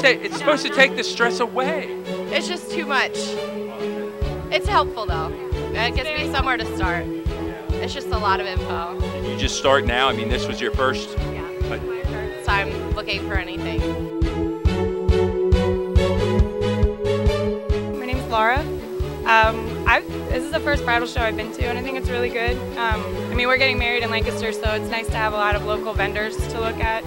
take it's supposed to take the stress away. It's just too much. It's helpful though. It gives me somewhere to start. It's just a lot of info. Did you just start now? I mean, this was your first. Yeah, this is my first time looking for anything. My name's Laura. Um, I've, this is the first bridal show I've been to, and I think it's really good. Um, I mean, we're getting married in Lancaster, so it's nice to have a lot of local vendors to look at.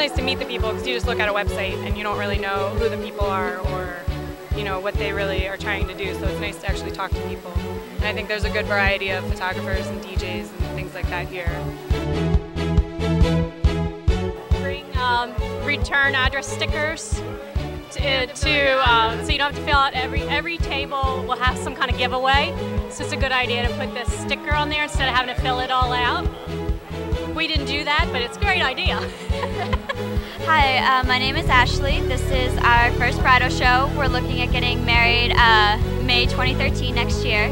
Nice to meet the people because you just look at a website and you don't really know who the people are or you know what they really are trying to do. So it's nice to actually talk to people. And I think there's a good variety of photographers and DJs and things like that here. bring um, return address stickers to, to uh, so you don't have to fill out every every table will have some kind of giveaway. So it's a good idea to put this sticker on there instead of having to fill it all out. We didn't do that, but it's a great idea. Uh, my name is Ashley. This is our first bridal show. We're looking at getting married uh, May 2013 next year.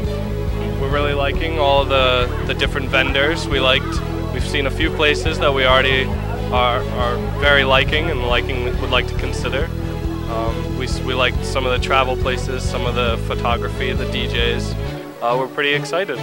We're really liking all the, the different vendors. We liked, we've seen a few places that we already are, are very liking and liking would like to consider. Um, we, we liked some of the travel places, some of the photography, the DJs. Uh, we're pretty excited.